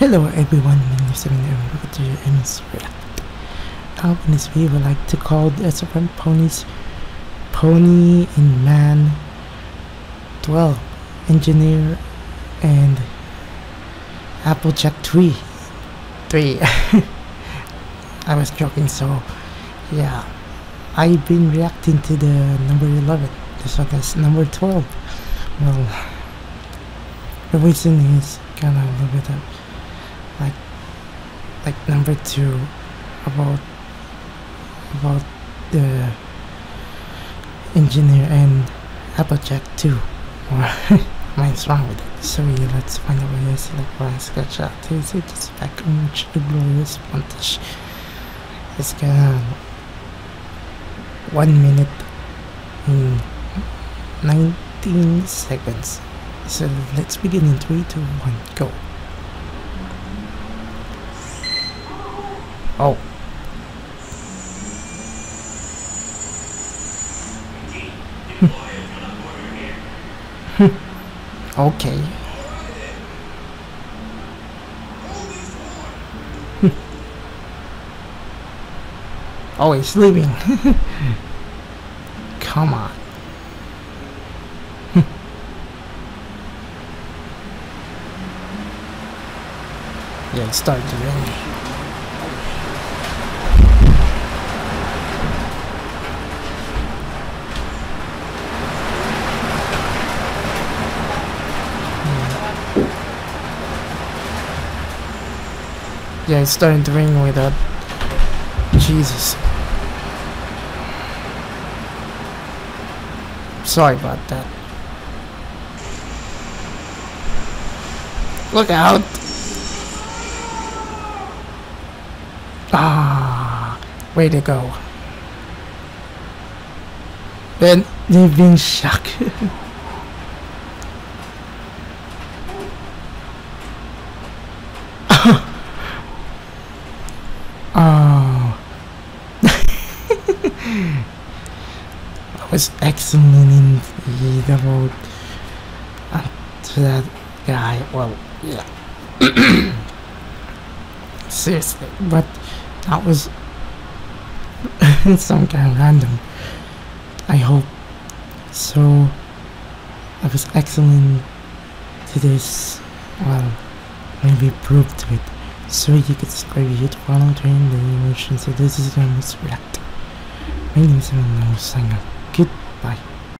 Hello everyone, my name is Emil and welcome to React. Now in this video I would like to call the SFM Ponies Pony and Mann 12 Engineer and Applejack 3 3 I was joking so yeah. I've been reacting to the number 11 this one is number 12 well the reason is kind of a little bit of like like number two about about the engineer and Applejack 2 mine's wrong with it. So yeah, let's find out it is like one sketch out is it just back on the glorious montage. It's gonna one minute in 19 seconds. So let's begin in 3 2 1 go Oh. okay. oh, he's sleeping. Come on. yeah, it started to rain. Yeah, it's starting to ring with that. Jesus. Sorry about that. Look out! Ah, way to go. Then they've been shocked. Oh. I was excellent in the road to that guy. Well, yeah. Seriously, but that was some kind of random. I hope. So, I was excellent to this. Well, maybe proved to it so you could subscribe here to follow train the emotions so this is the most react. My name is Sanger. Goodbye.